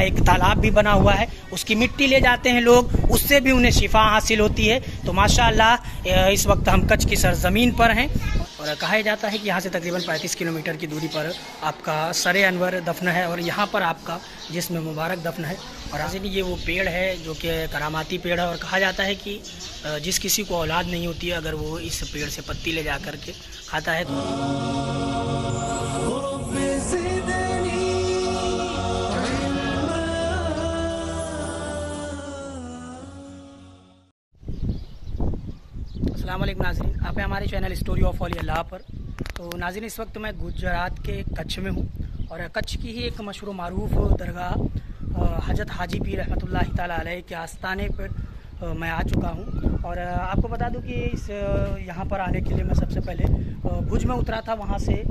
यहाँ एक तालाब भी बना हुआ है, उसकी मिट्टी ले जाते हैं लोग, उससे भी उन्हें शिफा हासिल होती है। तो माशाल्लाह इस वक्त हम कच्छ की सरजमीन पर हैं और कहा जाता है कि यहाँ से तकरीबन 35 किलोमीटर की दूरी पर आपका सरे अनवर दफन है और यहाँ पर आपका जिसमें मुबारक दफन है। और हाजिर ये वो पेड़ है जो कि करामाती पेड़ है और कहा जाता है कि जिस किसी को औलाद नहीं होती है, अगर वो इस पेड़ से पत्ती ले जा कर के खाता है तो अल्लाम नाजरीन, आप हमारे चैनल स्टोरी ऑफ़ ऑल अल्लाह पर। तो नाजरीन, इस वक्त मैं गुजरात के कच्छ में हूँ और कच्छ की ही एक मशहूर मरूफ दरगाह हज़रत हाजी पीर रहमत ताली के आस्थाने पर मैं आ चुका हूँ। और आपको बता दूँ कि इस यहाँ पर आने के लिए मैं सबसे पहले भुज में उतरा था। वहाँ से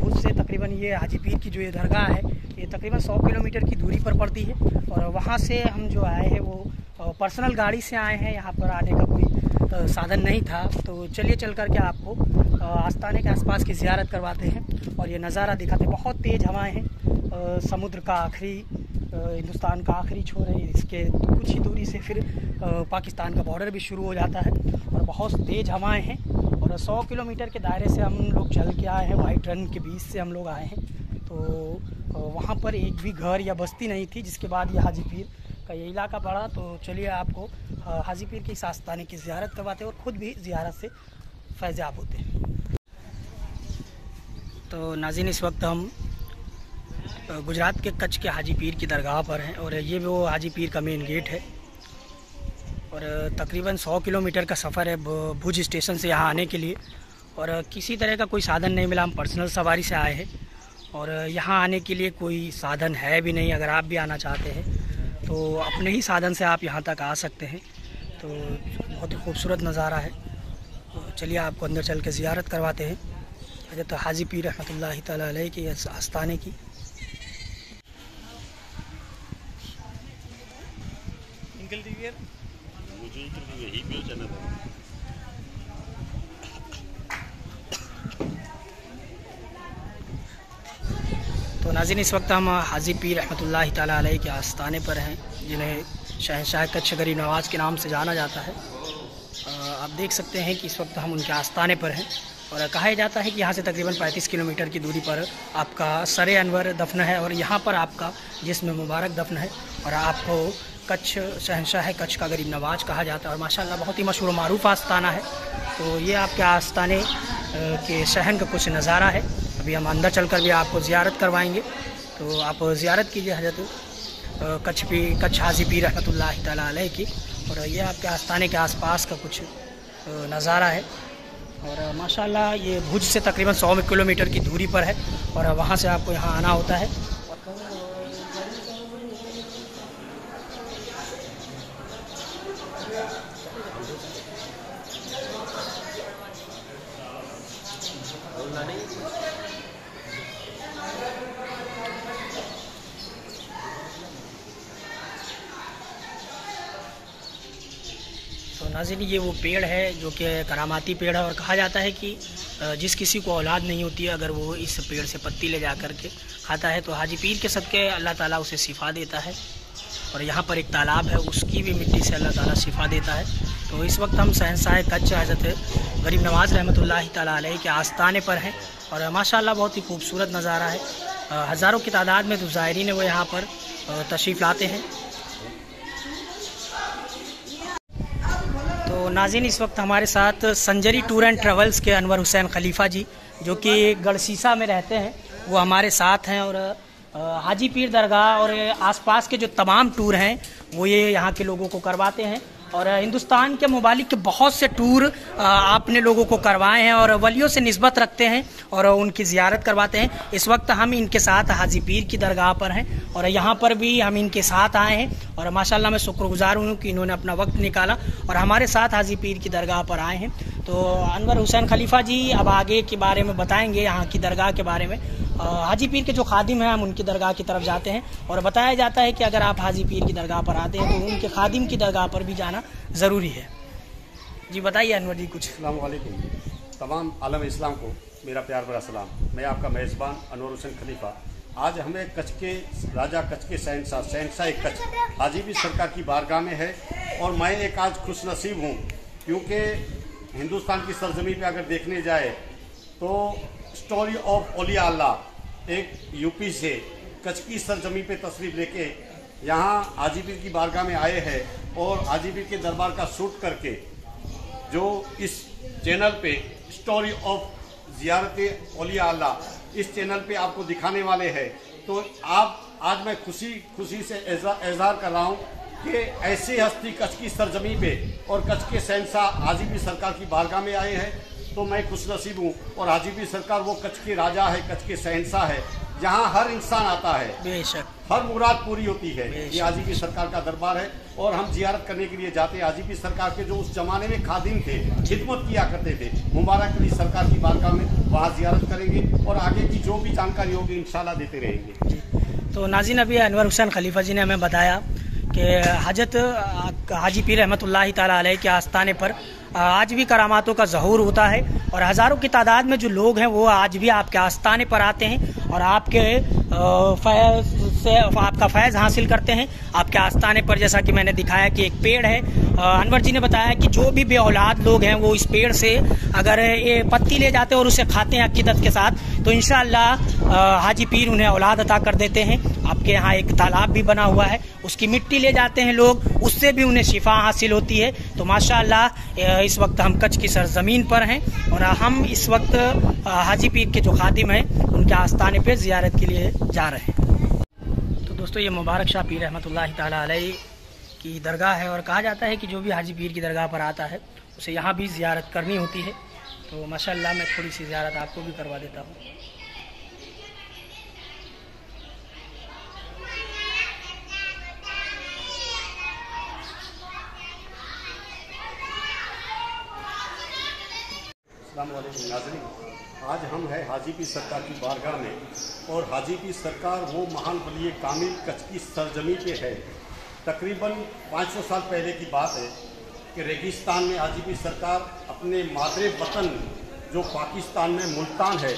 भुज से तकरीबन ये हाजी पीर की जो ये दरगाह है, ये तकरीबन 100 किलोमीटर की दूरी पर पड़ती है। और वहाँ से हम जो आए हैं वो पर्सनल गाड़ी से आए हैं। यहाँ पर आने का कोई साधन नहीं था। तो चलिए चल कर के आपको आस्थाने के आसपास की ज़्यारत करवाते हैं और ये नज़ारा दिखाते हैं। बहुत तेज़ हवाएँ हैं। समुद्र का आखिरी हिंदुस्तान का आखिरी छोर है। इसके कुछ ही दूरी से फिर पाकिस्तान का बॉर्डर भी शुरू हो जाता है और बहुत तेज़ हवाएँ हैं और 100 किलोमीटर के दायरे से हम लोग चल के आए हैं। वाइट रन के बीच से हम लोग आए हैं। तो वहाँ पर एक भी घर या बस्ती नहीं थी, जिसके बाद यह हाजी पीर का ये इलाका पड़ा तो चलिए आपको हाजी पीर की सास्तानी की ज़्यारत करवाते और ख़ुद भी ज़्यारत से फैज़ाब होते हैं। तो नाजिन, इस वक्त हम गुजरात के कच्छ के हाजी पीर की दरगाह पर हैं और ये वो हाजी पीर का मेन गेट है। और तकरीबन 100 किलोमीटर का सफ़र है भुज स्टेशन से यहाँ आने के लिए। और किसी तरह का कोई साधन नहीं मिला, हम पर्सनल सवारी से आए हैं। और यहाँ आने के लिए कोई साधन है भी नहीं, अगर आप भी आना चाहते हैं तो अपने ही साधन से आप यहाँ तक आ सकते हैं। तो बहुत ही खूबसूरत नज़ारा है। तो चलिए आपको अंदर चल के ज़ियारत करवाते हैं। हज़रत हाजी पीर रहमत ला की आस्थाने की। नाजिन इस वक्त हम हाजी पीर रहमत ताली के आस्थाने पर हैं, जिन्हें शहनशाह कच्छ गरीब नवाज़ के नाम से जाना जाता है। आप देख सकते हैं कि इस वक्त हम उनके आस्थाने पर हैं और कहा जाता है कि यहाँ से तकरीबन 35 किलोमीटर की दूरी पर आपका सर अनवर दफन है और यहाँ पर आपका जिसम मुबारक दफन है और आपको कच्छ शहनशाह है, कच्छ का गरीब नवाज़ कहा जाता है और माशाल्लाह बहुत ही मशहूर मरूफ आस्थाना है। तो ये आपके आस्थाने के शहन का कुछ नज़ारा है। अभी हम अंदर चल कर भी आपको ज़्यारत करवाएँगे। तो आप ज़्यारत कीजिए हज़रत कच्छ पी, कच्छ हाजी पी रहमत ताली की। और ये आपके आस्थाने के आसपास का कुछ नज़ारा है। और माशाल्लाह ये भुज से तकरीबन 100 किलोमीटर की दूरी पर है और वहाँ से आपको यहाँ आना होता है। तो नाजिन ये वो पेड़ है जो कि करामाती पेड़ है और कहा जाता है कि जिस किसी को औलाद नहीं होती है, अगर वो इस पेड़ से पत्ती ले जा कर के खाता है तो हाजी पीर के सदक़े अल्लाह ताला उसे शिफा देता है। और यहाँ पर एक तालाब है, उसकी भी मिट्टी से अल्लाह ताला शिफा देता है। तो इस वक्त हम सहनसाह कच्छ, हज़रत गरीब नवाज़ रहमत ताली के आस्थाने पर हैं और माशाल्लाह बहुत ही खूबसूरत नज़ारा है। हज़ारों की तादाद में तो ज़ायरीन वो यहाँ पर तशरीफ़ लाते हैं। तो नाजिन, इस वक्त हमारे साथ संजरी टूर एंड ट्रेवल्स के अनवर हुसैन खलीफा जी, जो कि गढ़सीसा में रहते हैं। वो हमारे साथ हैं और हाजी पीर दरगाह और आसपास के जो तमाम टूर हैं, वो ये यहाँ के लोगों को करवाते हैं। और हिंदुस्तान के ममालिक के बहुत से टूर आपने लोगों को करवाए हैं और वलियों से नस्बत रखते हैं और उनकी ज़्यारत करवाते हैं। इस वक्त हम इनके साथ हाजी पीर की दरगाह पर हैं और यहाँ पर भी हम इनके साथ आए हैं और माशाल्लाह मैं शुक्रगुजार हूँ कि इन्होंने अपना वक्त निकाला और हमारे साथ हाजी पीर की दरगाह पर आए हैं। तो अनवर हुसैन खलीफा जी अब आगे के बारे में बताएँगे, यहाँ की दरगाह के बारे में। हाजी पीर के जो खादिम हैं, हम उनकी दरगाह की तरफ़ जाते हैं। और बताया जाता है कि अगर आप हाजी पीर की दरगाह पर आते हैं तो उनके खादिम की दरगाह पर भी जाना ज़रूरी है। जी, बताइए अनवर जी कुछ। तमाम आलम इस्लाम को मेरा प्यार भरा सलाम। मैं आपका मेज़बान अनवर हुसैन खलीफा। आज हमें कच्छ के राजा, कच्छ के शहनशाह शहनशाह कच्छ। हाजीबी सरकार की बारगाह में है और मैं एक आज खुश नसीब हूँ, क्योंकि हिंदुस्तान की सरजमी पे अगर देखने जाए तो स्टोरी ऑफ़ ओलिया अल्लाह एक यूपी से कच्छ की सरजमी पे तस्वीर लेके यहाँ हाजीपीर की बारगाह में आए हैं और हाजीपीर के दरबार का शूट करके जो इस चैनल पे स्टोरी ऑफ़ जियारत ओलिया अल्लाह इस चैनल पे आपको दिखाने वाले हैं। तो आप, आज मैं खुशी खुशी से एजार कर रहा हूँ कि ऐसी हस्ती कच्छ की सरजमी पे और कच्छ के शहनशाह हाजीपी सरकार की बारगाह में आए हैं। तो मैं खुश नसीब हूँ। और हाजीपी सरकार वो कच्छ के राजा है कच्छ के शहनशाह है। जहाँ हर इंसान आता है। बेशक। हर मुराद पूरी होती है। ये आजीपी सरकार का दरबार है। और हम जियारत करने के लिए जाते हैं। आजीपी सरकार के जो उस जमाने में खादिम थे खिदमत किया करते थे मुबारक अली सरकार की बारगाह में वहाँ जियारत करेंगे और आगे की जो भी जानकारी होगी इंशाल्लाह देते रहेंगे। तो नाजिन अभी अनवर हुसैन खलीफा जी ने हमें बताया कि हज़रत हाजी पीर रहमत ताला के आस्थाने पर आज भी करामातों का जहूर होता है और हज़ारों की तादाद में जो लोग हैं वो आज भी आपके आस्थाने पर आते हैं और आपके फैज से, आपका फैज़ हासिल करते हैं। आपके आस्थाने पर जैसा कि मैंने दिखाया कि एक पेड़ है। अनवर जी ने बताया कि जो भी बे औलाद लोग हैं वो इस पेड़ से अगर ये पत्ती ले जाते हैं और उसे खाते हैं अकीदत के साथ तो इन हाजी पीर उन्हें औलाद अता कर देते हैं। आपके यहाँ एक तालाब भी बना हुआ है, उसकी मिट्टी ले जाते हैं लोग, उससे भी उन्हें शिफा हासिल होती है। तो माशाल्लाह इस वक्त हम कच्छ की सरजमीन पर हैं और हम इस वक्त हाजी पीर के जो खादिम हैं, उनके आस्थाने पर जियारत के लिए जा रहे हैं। तो दोस्तों, ये मुबारक शाह पीर रहमत ताली की दरगाह है और कहा जाता है कि जो भी हाजी पीर की दरगाह पर आता है, उसे यहाँ भी ज़ियारत करनी होती है। तो माशाल्लाह, मैं थोड़ी सी ज़्यारत आपको भी करवा देता हूँ। नाजरी आज हम हैं हाजीपी सरकार की बारगाह में और हाजीपी सरकार वो महान वली कामिल कच्छ की सरजमी पे है। तकरीबन 500 साल पहले की बात है कि रेगिस्तान में हाजीपी सरकार अपने मादरे वतन, जो पाकिस्तान में मुल्तान है,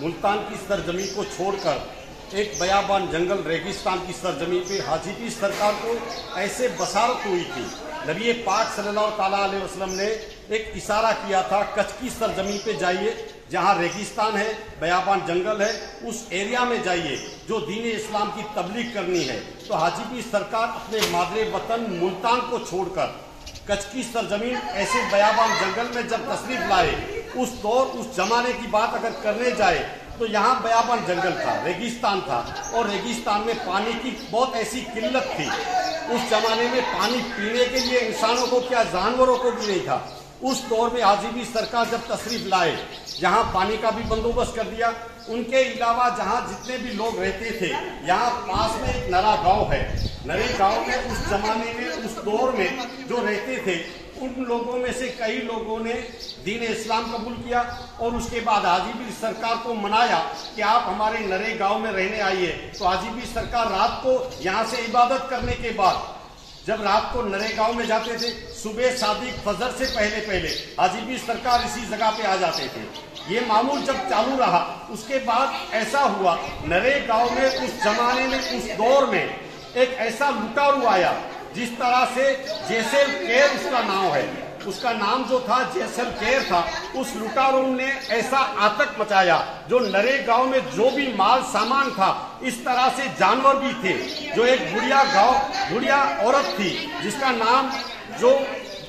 मुल्तान की सरजमी को छोड़कर एक बयाबान जंगल रेगिस्तान की सरजमी पे हाजीपी सरकार को ऐसे बसारत हुई थी। नबी पाक सल्लल्लाहु अलैहि ने एक इशारा किया था कच्छ की सरजमी पे जाइए, जहाँ रेगिस्तान है, बयाबान जंगल है, उस एरिया में जाइए, जो दीन इस्लाम की तबलीग करनी है। तो हाजीपी सरकार अपने मादरे वतन मुल्तान को छोड़कर कच्छ की सरजमीन ऐसे बयाबान जंगल में जब तशरीफ़ लाए, उस दौर, उस जमाने की बात अगर करने जाए तो यहाँ बयाबान जंगल था, रेगिस्तान था, और रेगिस्तान में पानी की बहुत ऐसी किल्लत थी। उस जमाने में पानी पीने के लिए इंसानों को, क्या जानवरों को भी नहीं था। उस दौर में आजीबी सरकार जब तशरीफ़ लाए, जहाँ पानी का भी बंदोबस्त कर दिया, उनके अलावा जहाँ जितने भी लोग रहते थे, यहाँ पास में एक नरा गाँव है। नरे गाँव में उस जमाने में, उस दौर में जो रहते थे, उन लोगों में से कई लोगों ने दीन इस्लाम कबूल किया और उसके बाद हाजीबी सरकार को मनाया कि आप हमारे नरे गाँव में रहने आइए। तो आजीबी सरकार रात को यहाँ से इबादत करने के बाद, जब रात को नरे गाँव में जाते थे सुबह शादी फजर से पहले पहले हाजीबी सरकार इसी जगह पे आ जाते थे। ये मामूल जब चालू रहा, उसके बाद ऐसा हुआ नरे गाँव में, उस जमाने में, उस दौर में एक ऐसा लुटारू आया, जिस तरह से जैसे केर उसका नाम है। उसका नाम जो था जैसल केर था, उस लुटारूम ने ऐसा आतंक मचाया, जो नरे गाँव में जो भी माल सामान था, इस तरह से जानवर भी थे। जो एक बुढ़िया गाँव, बुढ़िया औरत थी, जिसका नाम जो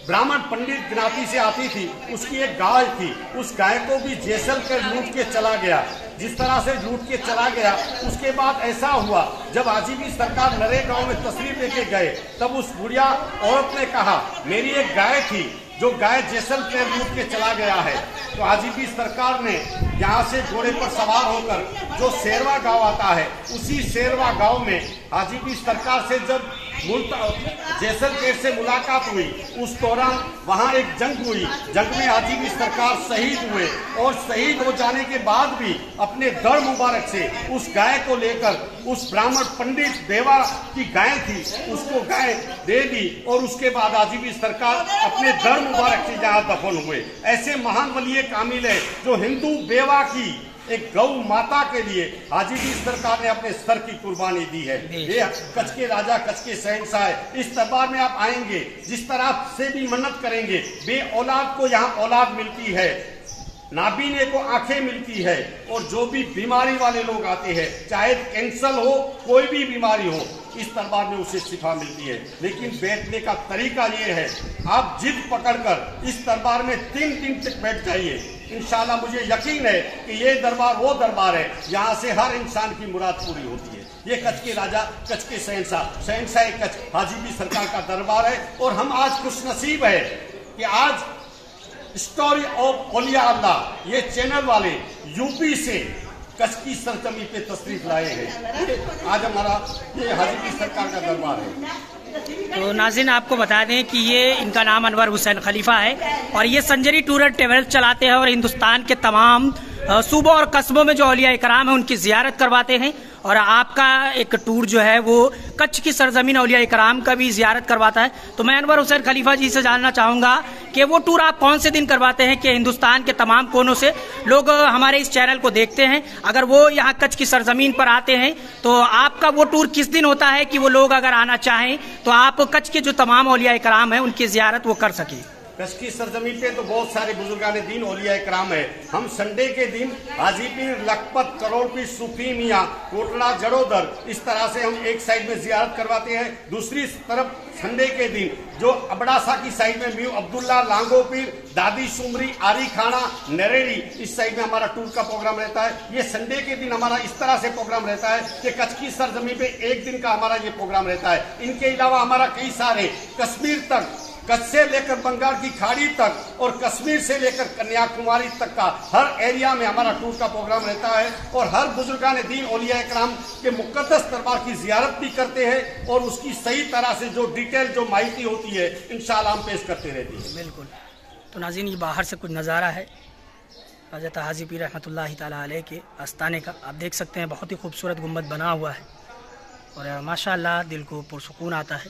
ब्राह्मण पंडित गिनाती से आती थी, उसकी एक गाय थी। उस गाय को भी जैसल कर लूट के चला गया। जिस तरह से लूट के चला गया, उसके बाद ऐसा हुआ, जब आजीबी सरकार नरे गाँव में तस्वीर लेके गए, तब उस बुढ़िया औरत ने कहा, मेरी एक गाय थी, जो गाय जैसल पे लूट के चला गया है। तो आजीबी सरकार ने यहाँ से घोड़े पर सवार होकर, जो शेरवा गाँव आता है, उसी शेरवा गाँव में आजीबी सरकार से जब जैसलमेर से मुलाकात हुई, उस दौरान वहाँ एक जंग हुई, जंग में आजीबी सरकार शहीद हुए और शहीद हो जाने के बाद भी अपने दर मुबारक से उस गाय को लेकर, उस ब्राह्मण पंडित देवा की गाय थी, उसको गाय दे दी और उसके बाद आजीबी सरकार अपने दर मुबारक से जहाँ दफन हुए। ऐसे महान वलीय कामिल है जो हिंदू बेवा की एक गौ माता के लिए हाजीपीर सरकार ने अपने सर की कुर्बानी दी है। ये कच्छ के राजा कच्छ के शहनशाह इस दरबार में आप आएँगे जिस तरह आप से भी मन्नत करेंगे बे औलाद को यहाँ औलाद मिलती है। नाबीने को आँखें मिलती है और जो भी बीमारी वाले लोग आते हैं चाहे कैंसर हो कोई भी बीमारी हो इस दरबार में उसे शिफा मिलती है। लेकिन बैठने का तरीका ये है आप जिद पकड़कर इस दरबार में तीन दिन तक बैठ जाइए। इंशाल्लाह मुझे यकीन है कि ये दरबार, वो दरबार है, यहाँ से हर इंसान की मुराद पूरी होती है। ये कच्छ के राजा, कच्छ के शहनशाह शहनशाह कच्छ हाजीबी सरकार का दरबार है और हम आज खुश नसीब है कि आज स्टोरी ऑफ़ ओलिया अल्लाह ये चैनल वाले यूपी से कच्छ की सरजमी पे तस्वीर लाए हैं। आज हमारा, ये हाजीपुर सरकार का दरबार है। तो नाजिन, आपको बता दें कि ये इनका नाम अनवर हुसैन खलीफा है और ये संजरी टूर एंड ट्रेवल्स चलाते हैं और हिंदुस्तान के तमाम सूबों और कस्बों में जो अलिया इकराम है, उनकी जियारत करवाते हैं और आपका एक टूर जो है वो कच्छ की सरजमीन अलिया इकराम का भी जियारत करवाता है। तो मैं अनवर हुसैन खलीफा जी से जानना चाहूँगा कि वो टूर आप कौन से दिन करवाते हैं, कि हिंदुस्तान के तमाम कोनों से? लोग हमारे इस चैनल को देखते हैं। अगर वो यहाँ कच्छ की सरजमीन पर आते हैं तो आपका वो टूर किस दिन होता है कि वो लोग अगर आना चाहें तो आप कच्छ के जो तमाम अलिया कराम है, उनकी जियारत वो कर सकें। कच्छ की सरजमी पे तो बहुत सारे बुजुर्गान दिन ओलिया कराम है। हम संडे के दिन हाजीपीर लखपत करोड़पीर सूफी मियाँ कोटला जड़ोदर, इस तरह से हम एक साइड में जियारत करवाते हैं। दूसरी तरफ़ संडे के दिन जो अबड़ासा की साइड में म्यू अब्दुल्ला लांगोपीर, दादी सुमरी, आरी खाना नरेड़ी इस साइड में हमारा टूर का प्रोग्राम रहता है। ये संडे के दिन हमारा इस तरह से प्रोग्राम रहता है कि कच्छ की सरजमी पे एक दिन का हमारा ये प्रोग्राम रहता है। इनके अलावा हमारा कई सारे कश्मीर तक कच्छ से लेकर बंगाल की खाड़ी तक और कश्मीर से लेकर कन्याकुमारी तक का हर एरिया में हमारा टूर का प्रोग्राम रहता है और हर बुजुर्गान दीन ओलिया कराम के मुकदस दरबार की जियारत भी करते हैं और उसकी सही तरह से जो डिटेल, जो माहिती होती है इन हम पेश करते रहते हैं। बिल्कुल। तो नाजिन ये बाहर से कुछ नज़ारा है। हज़रत हाजी पी रहमत के आस्थाने का। आप देख सकते हैं, बहुत ही खूबसूरत गुंबद बना हुआ है। और माशा दिल को पुरसकून आता है।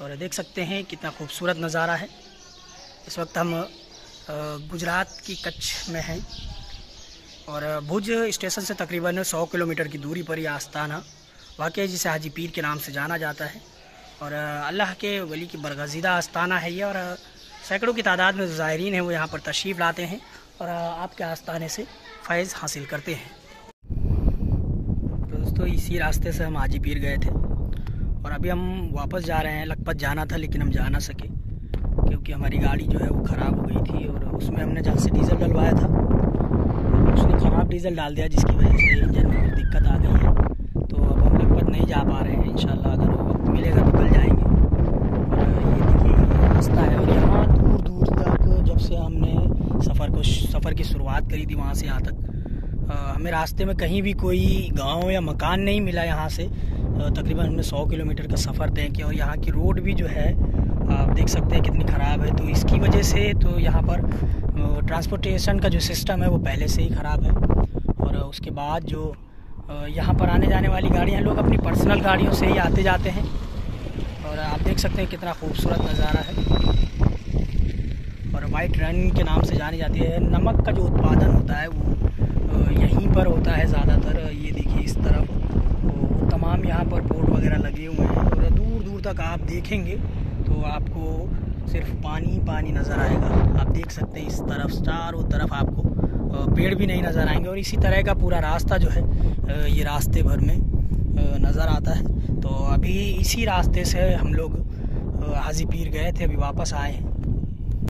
और देख सकते हैं कितना खूबसूरत नज़ारा है। इस वक्त हम गुजरात की कच्छ में हैं और भुज स्टेशन से तकरीबन 100 किलोमीटर की दूरी पर यह आस्थाना वाकई जिसे हाजी पीर के नाम से जाना जाता है और अल्लाह के वली की बरगजीदा आस्थाना है ये और सैकड़ों की तादाद में ज़ायरीन हैं वो यहाँ पर तशरीफ़ लाते हैं और आपके आस्थाने से फैज़ हासिल करते हैं। दोस्तों, इसी रास्ते से हम हाजी पीर गए थे। अभी हम वापस जा रहे हैं लखपत जाना था लेकिन हम जा ना सके, क्योंकि हमारी गाड़ी जो है वो ख़राब हो गई थी और उसमें हमने जहाँ से डीज़ल डलवाया था, उसने ख़राब डीज़ल डाल दिया जिसकी वजह से इंजन में कुछ दिक्कत आ गई है। तो अब हम लखपत नहीं जा पा रहे हैं इन अगर वक्त मिलेगा तो कल जाएँगे। और ये देखिए रास्ता है और यहाँ दूर दूर तक जब से हमने सफ़र को, सफ़र की शुरुआत करी थी वहाँ से यहाँ तक हमें रास्ते में कहीं भी कोई गाँव या मकान नहीं मिला यहाँ से। तकरीबन हमने 100 किलोमीटर का सफ़र तय किया और यहाँ की रोड भी जो है, आप देख सकते हैं कितनी ख़राब है। तो इसकी वजह से तो यहाँ पर ट्रांसपोर्टेशन का जो सिस्टम है वो पहले से ही ख़राब है। और उसके बाद जो यहाँ पर आने जाने वाली गाड़ियाँ, लोग अपनी पर्सनल गाड़ियों से ही आते जाते हैं। और आप देख सकते हैं कितना खूबसूरत नज़ारा है। और वाइट रन के नाम से जानी जाती है। नमक का जो उत्पादन होता है वो यहीं पर होता है ज़्यादातर। ये देखिए इस तरफ़। तमाम यहाँ पर बोर्ड वगैरह लगे हुए हैं और दूर दूर तक आप देखेंगे तो आपको सिर्फ़ पानी पानी नज़र आएगा। आप देख सकते हैं इस तरफ़, चारों तरफ़ आपको पेड़ भी नहीं नज़र आएँगे और इसी तरह का पूरा रास्ता जो है ये रास्ते भर में नज़र आता है। तो अभी इसी रास्ते से हम लोग हाजी पीर गए थे, अभी वापस आए हैं।